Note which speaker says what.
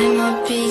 Speaker 1: I'm a beast.